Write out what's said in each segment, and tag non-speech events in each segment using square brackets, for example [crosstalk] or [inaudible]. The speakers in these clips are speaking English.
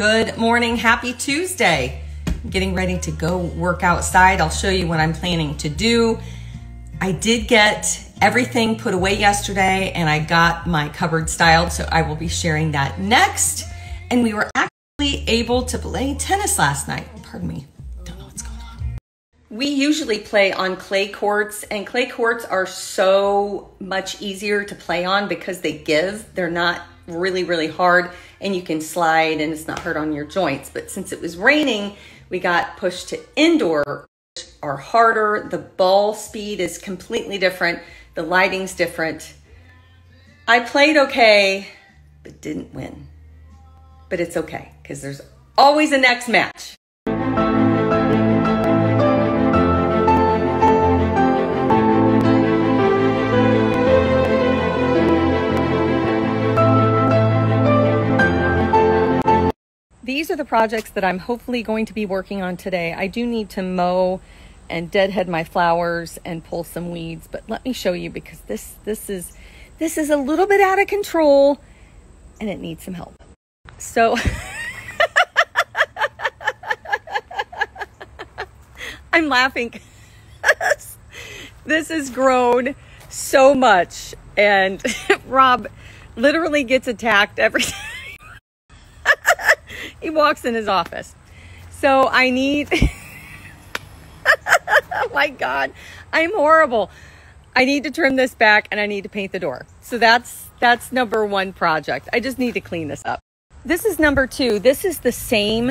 Good morning. Happy Tuesday. I'm getting ready to go work outside. I'll show you what I'm planning to do. I did get everything put away yesterday and I got my cupboard styled, so I will be sharing that next. And we were actually able to play tennis last night. Pardon me. Don't know what's going on. We usually play on clay courts, and clay courts are so much easier to play on because they give. They're not really, really hard, and you can slide and it's not hard on your joints. But since it was raining, we got pushed to indoor are harder. The ball speed is completely different. The lighting's different. I played okay, but didn't win. But it's okay because there's always a next match. These are the projects that I'm hopefully going to be working on today. I do need to mow and deadhead my flowers and pull some weeds, but let me show you because this this is this is a little bit out of control and it needs some help. So [laughs] I'm laughing. [laughs] this has grown so much and [laughs] Rob literally gets attacked every time he walks in his office. So I need, oh [laughs] my God, I'm horrible. I need to trim this back and I need to paint the door. So that's, that's number one project. I just need to clean this up. This is number two. This is the same.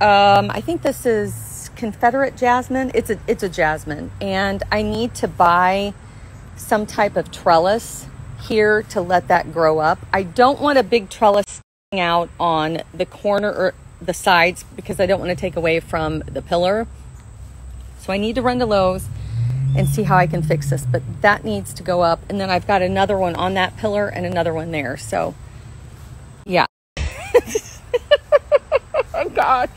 Um, I think this is Confederate jasmine. It's a, it's a jasmine and I need to buy some type of trellis here to let that grow up. I don't want a big trellis out on the corner or the sides because I don't want to take away from the pillar. So I need to run to Lowe's and see how I can fix this, but that needs to go up. And then I've got another one on that pillar and another one there. So yeah. [laughs] oh God.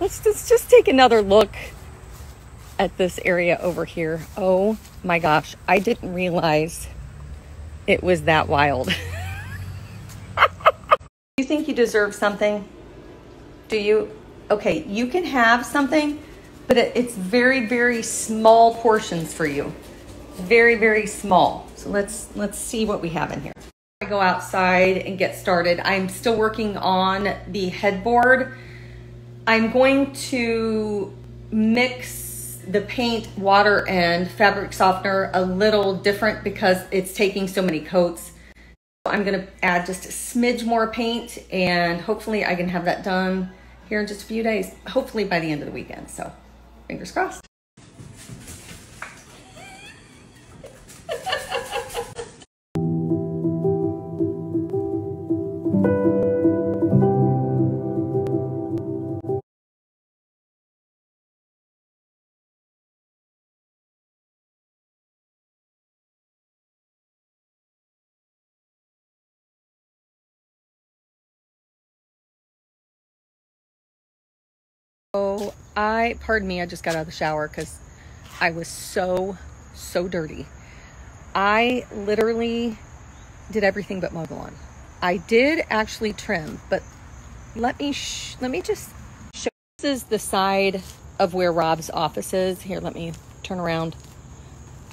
Let's just, just take another look at this area over here. Oh my gosh. I didn't realize it was that wild. [laughs] think you deserve something? Do you? Okay, you can have something, but it's very, very small portions for you. Very, very small. So let's let's see what we have in here. I go outside and get started. I'm still working on the headboard. I'm going to mix the paint, water, and fabric softener a little different because it's taking so many coats. I'm gonna add just a smidge more paint and hopefully I can have that done here in just a few days, hopefully by the end of the weekend. So fingers crossed. I, pardon me, I just got out of the shower because I was so, so dirty. I literally did everything but mow the lawn. I did actually trim, but let me, let me just show. This is the side of where Rob's office is. Here, let me turn around.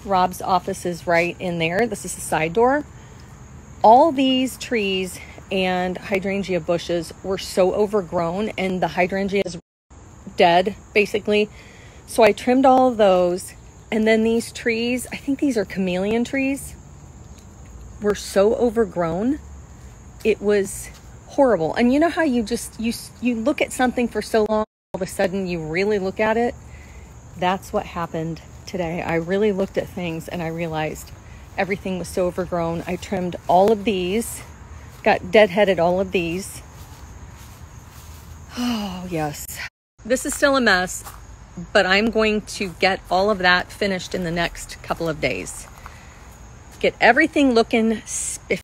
Rob's office is right in there. This is the side door. All these trees and hydrangea bushes were so overgrown and the hydrangeas dead, basically. So I trimmed all of those. And then these trees, I think these are camellia trees, were so overgrown. It was horrible. And you know how you just, you, you look at something for so long, all of a sudden you really look at it? That's what happened today. I really looked at things and I realized everything was so overgrown. I trimmed all of these, got deadheaded all of these. [sighs] Oh, yes. This is still a mess, but I'm going to get all of that finished in the next couple of days. Get everything looking spiffy.